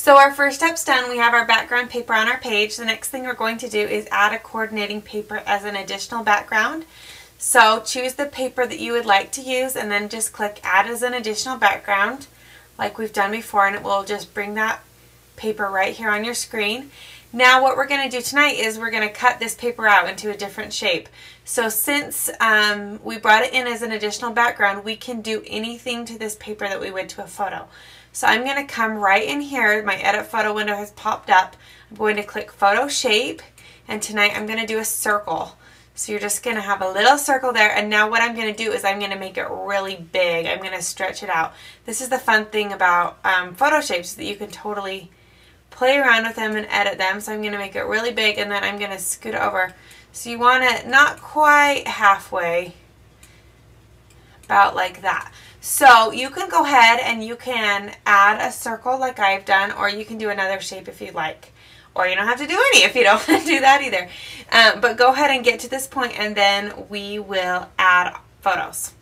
So our first step's done. We have our background paper on our page. The next thing we're going to do is add a coordinating paper as an additional background. So choose the paper that you would like to use and then just click add as an additional background like we've done before and it will just bring that paper right here on your screen. Now what we're going to do tonight is we're going to cut this paper out into a different shape. So since um, we brought it in as an additional background, we can do anything to this paper that we would to a photo. So I'm going to come right in here. My edit photo window has popped up. I'm going to click photo shape and tonight I'm going to do a circle. So you're just going to have a little circle there. And now what I'm going to do is I'm going to make it really big. I'm going to stretch it out. This is the fun thing about um, photo shapes that you can totally play around with them and edit them. So I'm going to make it really big and then I'm going to scoot it over. So you want it not quite halfway, about like that. So you can go ahead and you can add a circle like I've done or you can do another shape if you like. Or you don't have to do any if you don't want to do that either. Um, but go ahead and get to this point and then we will add photos.